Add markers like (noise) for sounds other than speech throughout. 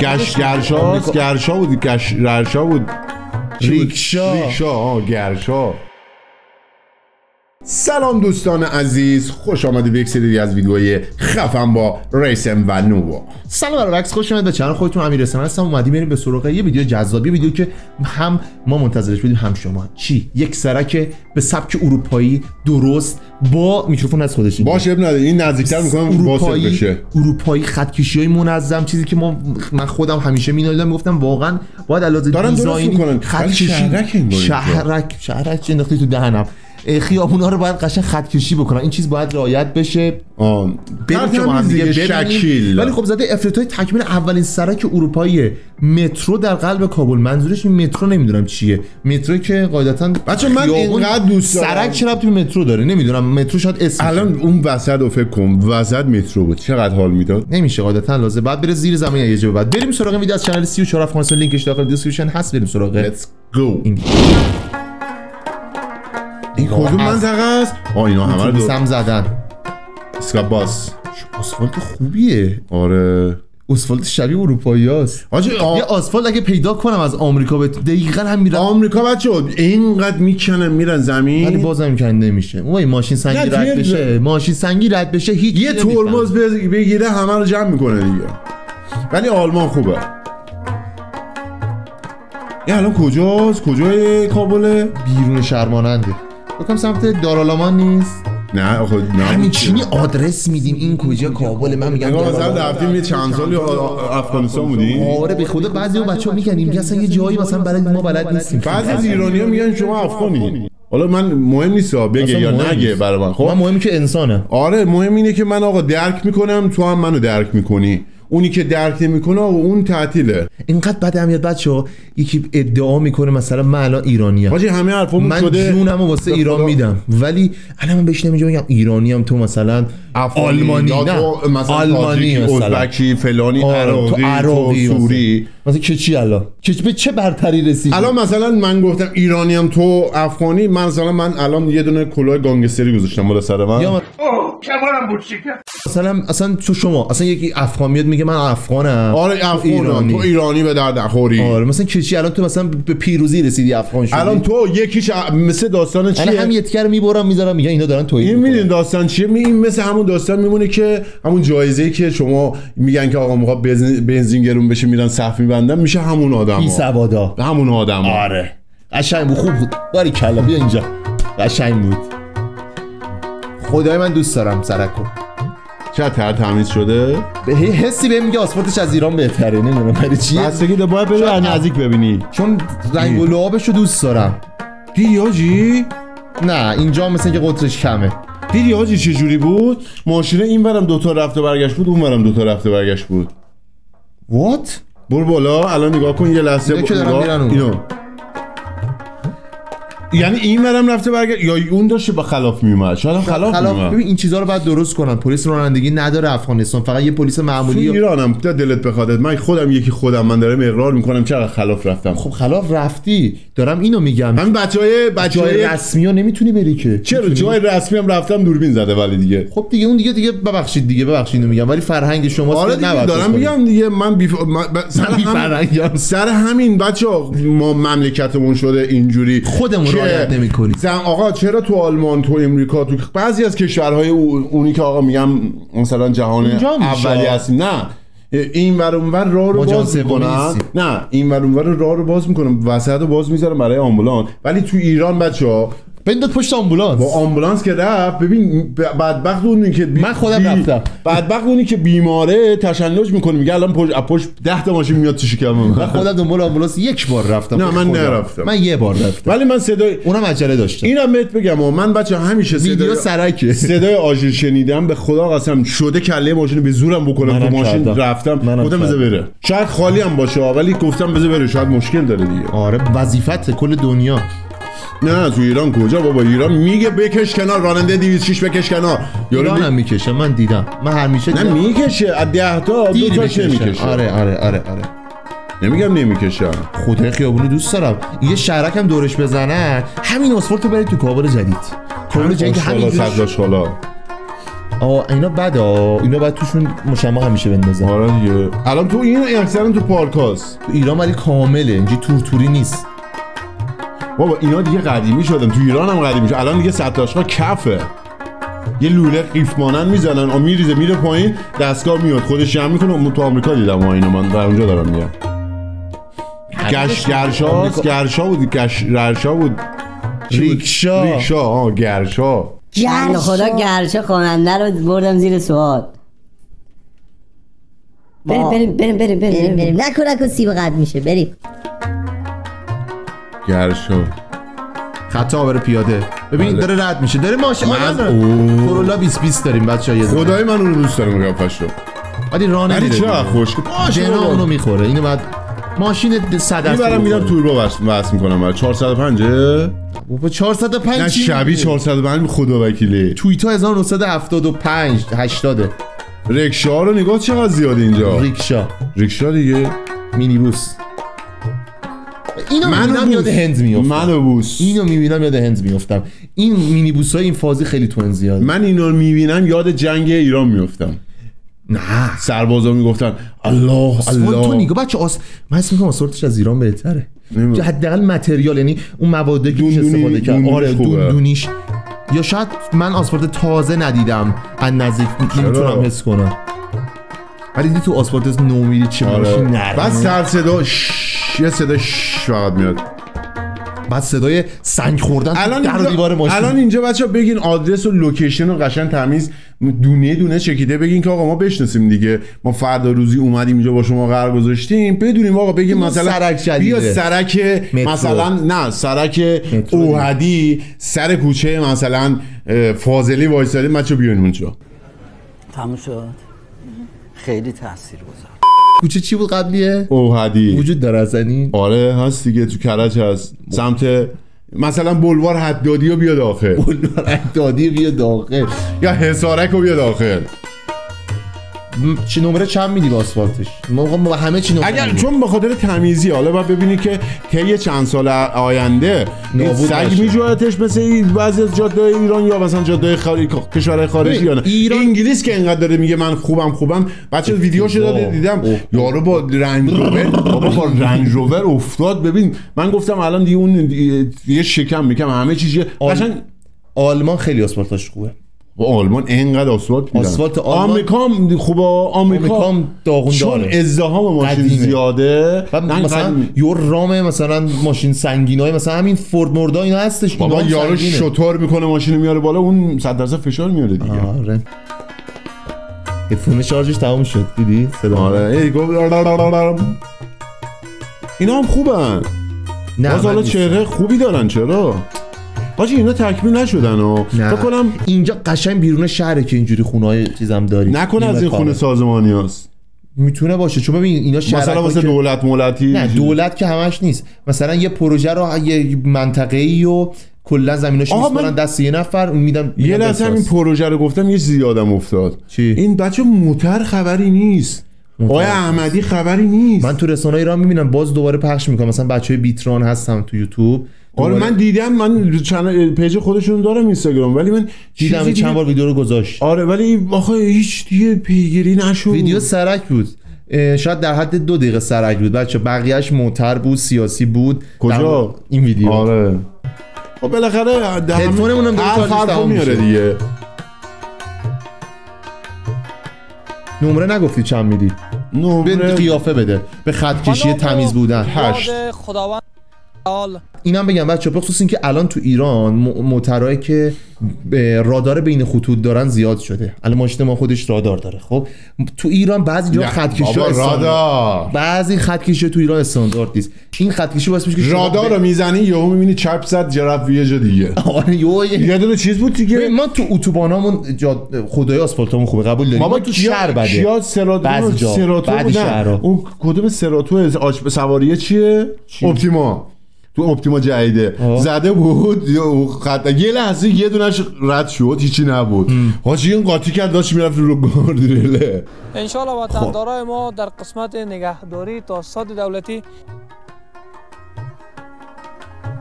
گش گرشا گرشا بود. گش ررشا بود؟ ریکشا. ریکشا آه گرشا. سلام دوستان عزیز خوش آمدید به یک سری از ویدیوهای خفن با ریسم و نووا سلام برابکس خوش اومدید به چنل خودتون. امیر حسین هستم. اومدیم بریم به سراغ یه ویدیو جذاب یه ویدیو که هم ما منتظرش بودیم هم شما. چی؟ یک سرک به سبک اروپایی درست با میکروفون از خودش. باشه ابن نداره این نزدیکتر می‌کنم اروپایی بشه. اروپایی خطکشی های منظم چیزی که ما من خودم همیشه مینالیدم می‌گفتم واقعا باید علاوه می‌کنن. ولی خطکشی شهرک. شهرک شهرک چه انداختی تو دهنم. خیابونا رو باید قشنگ خط کشی بکنن. این چیز باید رعایت بشه. بریم که با هم دیگه. شکیل. ولی خب زده افریتای تکمیل اولین سرک اروپایی مترو در قلب کابل. منظورش این مترو نمی‌دونم چیه. مترو که قاعدتا بچه من اینقدر دوست دارم. سرک چه ربطی به مترو داره؟ نمی‌دونم. مترو شاید اسم الان اون وسط رو فکر کن. وسط مترو بود. چقدر حال می‌داد؟ نمیشه قاعدتا لازم. بعد بره زیر زمین یه جا بعد بریم سراغ ویدیو از کانال 34 افغانستان لینکش داخل دیسکریپشن هست. بریم سراغ Let's go. این. این کدوم منطقه است؟ آه اینا همه رو دو سم زدن. اسکاباس. آسفالت خوبیه. آره. آسفالت شبیه اروپایی هست آجی یه آسفالت اگه پیدا کنم از آمریکا به دقیقا هم میرم. آمریکا بچه اینقدر می‌کنن میرن ولی زمین بازم کنده نمیشه. وای ماشین سنگی رد بشه. ماشین سنگی رد بشه هیچ یه ترمز بگیره همه رو جمع می‌کنه دیگه. ولی آلمان خوبه. این الان کجاست؟ کجای کابله بیرون شرماننده. بکنم سمت دارالامان نیست. نه آخه نه. همین چینی آدرس میدیم؟ این کجا؟ کابل من میگم نگاه مثلا دارالامان. رفتیم یه چند سالی افغانستان بودیم. آره به خدا بعضی بچه‌ها میگن. میگن اصلا یه جایی مثلا برای ما بلد نیستیم. بعضی از ایرانی ها میگن شما افغانی. حالا من مهم نیست ها، بگه یا نگه. برای من. من خب مهمی که انسانه آره مهم اینه که من آقا درک می‌کنم تو هم منو درک می‌کنی. اونی که درک نمی‌کنه آقا اون تعطیله. اینقدر بد میاد بچه یکی ادعا می‌کنه مثلا من الان ایرانیم. حاجی همه حرفمون من شده. جونم واسه ایران. میدم. ولی الان من بهش نمیگم میگم ایرانی هم تو مثلا آلمانی نه. تو مثلا آلمانی مثلا. ازبکی فلانی عراقی تو عراقی تو مثلا. سوری مثلا که چی الان؟ که به چه برتری رسیدی؟ الان مثلا من گفتم ایرانیم تو افغانی من مثلا من الان یه دونه کلاه گانگستری گذاشتم بالا سر من. یا مثلا اصلا تو شما اصلا یکی افغان میاد میگه من افغانم. آره افغانم. ایرانی. تو ایرانی. به درد نخوری. آره مثلا کچی الان تو مثلا به پیروزی رسیدی افغان شدی. الان تو یکیش مثل داستان الان چیه؟ هم یتکر می‌برم می‌ذارم میگن اینا دارن تویی این میدین داستان چیه؟ می- این مثل همون داستان میمونه که همون جایزه که شما میگن که آقا می‌خواد بنزین گرون بشه میرن صف میبندن میشه همون آدم بی سوادا همون آدم آره. قشنگ بود خوب بود. باری کلا بیا اینجا. قشنگ بود. خدای من دوست دارم سرکو. چه تر تمیز شده؟ به هی حسی بهم میگه آسفالتش از ایران بهتره نمی‌دونم برای چیه بستگی داره باید بری از نزدیک ببینی. چون رنگ و لعابش رو دوست دارم. دیدی حاجی نه اینجا مثل که قطرش کمه. دیدی حاجی چه جوری بود؟ ماشین این ورم دوتا رفته برگشت بود اون ورم دوتا رفته برگشت بود. وات برو بالا الان نگاه کن یه لحظه. اینو. یعنی این ورم رفته برگشت یا اون داشته با خلاف میومد. شاید هم خلاف, خلاف میومد. ببین این چیزا رو باید درست کنن. پلیس رانندگی نداره افغانستان. فقط یه پلیس تو معمولی ایرانم تا دلت بخواد. من خودم یکی خودم من دارم اقرار می‌کنم چقدر خلاف رفتم. خب خلاف رفتی. دارم اینو میگم. همین بچهای بچهای رسمی ها نمی‌تونی بری که. چرا؟ جای رسمی هم رفتم دوربین زده ولی دیگه. خب دیگه اون دیگه دیگه ببخشید دیگه ببخشید اینو میگم. ولی فرهنگ شما آره دیگه دارم میگم دیگه. من بیف... من سر, بی هم... فرهنگم. سر همین بچه ما مملکتمون شده اینجوری. خودمون رعایت نمی‌کنیم. زن آقا چرا تو آلمان تو امریکا تو بعضی از کشورهای او- اونی که آقا میگم مثلا جهان. اولی هستیم نه این ور اون ور راه رو باز می‌کنن نیستیم. نه این ور اون ور راه رو باز می‌کنم وسط رو باز می‌ذارم برای آمبولان ولی تو ایران بچه ها بنداز پشت آمبولانس با آمبولانس که رفت ببین بدبخت اونی که بی... من خودم رفتم. بدبخت اونی که بیماره تشنج می‌کنه میگه الان پشت پشت 10 تا ماشین میاد تو شکم من خودم دنبال آمبولانس یک بار رفتم نه، من. نرفتم. من یه بار رفتم ولی من صدای اونم عجله داشتم اینم بهت بگم و من بچه همیشه ویدیو صدای سرکه صدای آژیر شنیدم به خدا قسم شده کله ماشین به زورم بکنم تو ماشین کردم. رفتم گفتم بذار. بره شاید خالی هم باشه ولی گفتم بذار بره شاید مشکل داره دیگه آره وظیفت کل دنیا نه تو ایران کجا بابا؟ ایران میگه بکش کنار راننده 206 بکش کنار. یارو ایران هم می‌کشه من دیدم. من همیشه نه. می‌کشه. از 10 تا دو تاش می‌کشه. آره آره آره آره. نمیگم نمی‌کشم خدای خیابونو دوست دارم. یه شهرک هم دورش بزنن. همین آسفالت رو برید تو کابل جدید. کابل جدید همین حالا. آه اینا بده. آه. اینا باید توشون مشما همیشه بندازن. آره دیگه. الان تو این اکثرا تو پارک هاست. تو ایران ولی کامله. اینجا تورتوری نیست. بابا اینا دیگه قدیمی شدن. تو ایران هم قدیمی شد. الان دیگه سطاشقا کفه. یه لوله قیف مانند می‌زنن. و میریزه میره پایین دستگاه میاد. خودش جمع می‌کنه. اون تو آمریکا دیدم. ها اینو من در اونجا دارم میگم. گش گرشاست گرشا بود. گش ررشا بود؟ ریکشا. ریکشا. آه گرشا. بنده خدا گرچه خواننده رو بردم زیر سوال. بریم با- بریم بریم بریم بریم بریم. بریم نکن نکن سیب قد میشه. بریم. گرشا خط آبر پیاده. ببین بله. داره رد میشه. داره ماشین من-. کرولا 20 20 داریم بچا یه. خدای من اون رو دوست دارم قیافش رو ولی راه ولی نمیره. خوشگل باشه جنا بابا. اونو می‌خوره. اینو بعد ماشین صد این برم میرم توربو بس می‌کنم برای. 405 با 405 نه شبیه میگی؟ 405 خدا وکیلی. توییتا 1975 80 رکشا رو نگاه چقدر زیاده اینجا. ریکشا. ریکشا دیگه. مینیبوس. اینو می‌بینم یاد بوس. هند میافتم. منو بوس. اینو می‌بینم یاد هند میافتم. این مینیبوس های این فازی خیلی تو زیاد من اینا رو می‌بینم یاد جنگ ایران میفتم نه. سربازا می‌گفتن الله آسفالت تو الله. نگاه بچه آس... من اسم می‌کنم آسفالتش از ایران بهتره. حداقل متریال یعنی اون موادی که استفاده کرد. آره. دوندونیش. یا شاید من آسفالت تازه ندیدم. از نزدیک نمی‌تونم حس کنم. ولی دیدی تو آسفالت نو میری چه آره. نرمه بعد سر صدا شش، یه صدا شش فقط میاد. بعد صدای سنگ خوردن الان در دیوار ماشین. الان اینجا بچه بگین آدرس و لوکیشن و قشنگ تمیز دونه دونه چکیده بگین که آقا ما بشناسیم دیگه. ما فردا روزی اومدیم اینجا با شما قرار گذاشتیم. بدونیم آقا بگیم مثلا سرک. بیا سرک مترو. مثلا نه سرک مترو. اوهدی سر کوچه مثلا فاضلی وایسادیم. بچه بیاین اونجا. تموم شد. خیلی تاثیر گذار کوچه چی بود قبلیه؟ اوهدی. وجود داره این آره هست دیگه تو کرج هست. سمت مثلا بلوار حدادی رو بیا داخل بلوار دادی بیا داخل یا حسارک رو بیا داخل م- چی نمره چند میدی به آسفالتش؟ ما همه چی نمره اگر. چون به خاطر تمیزی حالا باید ببینی که طی چند سال آینده سگ نشه. میجویتش مثل بعضی از جاده ایران یا مثلا جاده خاری... کشورهای خارجی یا نه. ایران- انگلیس که اینقدر داره میگه من خوبم خوبم. بچه ویدیوشو داده دیدم. یارو با رنج روور بابا با رنج روور افتاد. ببین من گفتم الان دیگه اون دیگه شکم میکم. همه چیز یه- آل- قشنگ آلمان خیلی آسفالتاش خوبه. با آلمان اینقدر آسفالت میدن آسفالت آلمان- آمریکا هم خوبه آمریکا, آمریکا هم داغون چون. ازدهام ماشین قدیمه. زیاده و مثلا. یه رام مثلا ماشین سنگین های مثلا همین فورد مردا اینا هستش بابا یارو. شطور می‌کنه ماشین میاره بالا اون صد درصد فشار میاره دیگه آره هدفون شارژش تموم شد دیدی صدا آره ای گفت اینا هم خوبن نه باز حالا. چهره خوبی دارن چرا حاجی اینا تکمیل نشدن و نه. کنم اینجا قشنگ بیرون شهره که اینجوری خونه های چیزم داری. نکنه از این خونه سازمانی هست می‌تونه باشه. چون ببین اینا شهر مثلا واسه دولت مولتی نه دولت که همش نیست. مثلا یه پروژه رو یه منطقه ای و کلا زمیناش میسپارن دست یه نفر اون میدن یه لحظه همین. پروژه رو گفتم یه چیزی یادم افتاد. چی؟ این بچه موتر خبری نیست. آقای احمدی خبری نیست. من تو رسانه ایران می‌بینم باز دوباره پخش می‌کنم. مثلا بچه های بیتران هستم تو یوتیوب. آره من دیدم من چنل پیج خودشون دارم اینستاگرام ولی من دیدم چند بار ویدیو رو گذاشت. آره ولی آخه هیچ دیگه پیگیری نشد. ویدیو سرک بود. شاید در حد دو دقیقه سرک بود. بچه بقیهش موتر بود سیاسی بود. کجا؟ در- این ویدیو. آره. خب بالاخره هدفونمون هم داره میاره. دیگه. نمره نگفتی چند میدی؟ به نمره قیافه بده. به خط کشی تمیز بودن. هشت. خداوند اینم بگم بچه بخصوص اینکه الان تو ایران م- موترهایی که به رادار بین خطوط دارن زیاد شده. الان ماشین ما خودش رادار داره. خب تو ایران بعضی جا نه، خط کشی بابا، رادار. بعضی خط کشی تو ایران استاندارد نیست. این خط کشی باعث میشه که رادار رو می‌زنی یهو می‌بینی چپ زد جرف یه جا دیگه. (laughs) آره یو یه- دونه چیز بود دیگه. ما تو اتوبانامون جا خدای آسفالتامون خوبه قبول داریم ما تو شهر بده. کیا سراتو سراتو. اون کدوم سراتو آش سواریه چیه؟ اپتیما. تو اپتیما جدیده. زده بود خط یه لحظه یه دونش رد شد هیچی نبود. حاجی این قاطی کرد؟ داشت می‌رفت رو گاردریله انشالله وطندارای ما در قسمت نگهداری تاسیسات دولتی.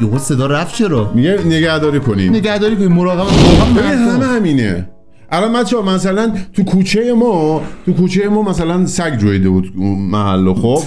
یهو صدا رفت چرا؟ میگه نگهداری کنیم. نگهداری کنیم. مراقبت ببین همه همینه. الان بچه مثلا تو کوچه ما تو کوچه ما مثلا سگ جویده بود محل خب.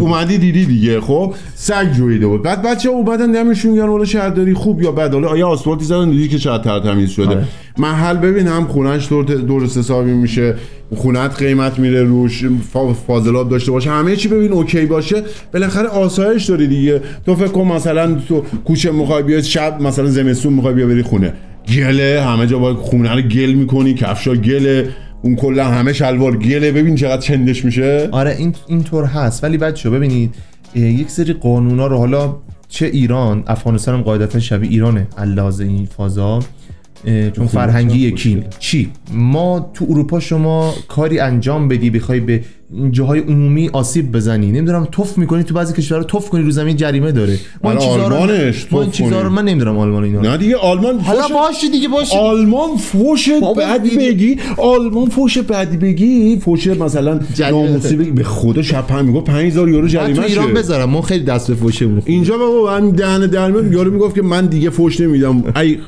اومدی دیدی دیگه خب؟ سگ جویده بود. بعد بچه اومدن دمشون میگن ولی شهرداری خوب یا بد؟ حالا آیا آسفالتی زدن دیدی که چقدر ترتمیز شده؟ آره. محل ببین هم خونش دور درست حسابی میشه خونت قیمت میره روش فا- فاضلاب داشته باشه همه چی ببین اوکی باشه. بالاخره آسایش داری دیگه. تو فکر کن مثلا تو کوچه می‌خوای شب مثلا زمستون می‌خوای بیا بری خونه. گله همه جا با خونه رو گل می‌کنی کفشا گله اون کلا همه شلوار گله. ببین چقدر چندش میشه. آره این اینطور هست. ولی بچه ببینید یک سری قانونا رو حالا چه ایران افغانستان هم قاعدتا شبیه ایرانه اللحاظ این فازا اه، چون فرهنگی یکی. چی؟ ما تو اروپا شما کاری انجام بدی بخوای به جاهای عمومی آسیب بزنی نمی‌دونم توف می‌کنی تو بعضی کشورها توف کنی رو زمین جریمه داره رو آلمانش توف چیزا رو. من نمی‌دونم آلمان اینا نه دیگه آلمان حالا باشه دیگه باشه آلمان فوش دیگه. بگی آلمان فوش بدی بگی فوش مثلا. ناموسی بگی به خدا شب هم می‌گفت 5000 یورو من جریمه ایران شه. بذارم ما خیلی دست به فوشه بود اینجا بابا همین دهن در میاد یارو می‌گفت که من دیگه فوش نمیدم ای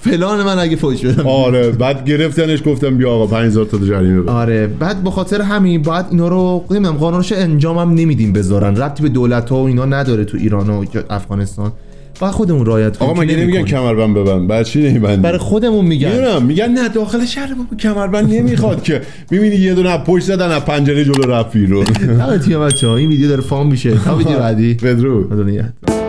فلان من اگه فوش بدم. آره بعد گرفتنش گفتم بیا آقا 5000 تا جریمه بده آره بعد به خاطر همین باید اینا رو نمی‌دونم قانونش انجام هم نمیدیم بذارن. ربطی به دولت ها و اینا نداره تو ایران و افغانستان. باید خودمون رعایت کنیم. آقا مگه نمیگن. کمربند ببند؟ بعد چی نمیبندی؟ برای خودمون میگن. می‌دونم میگن نه داخل شهر بابا کمربند نمی‌خواد که. می‌بینی یه دونه از پشت زدن از پنجره جلو رفت بیرون. نه بچه ها این ویدیو داره فام میشه. تا ویدیو بعدی. (laughs) بدرود.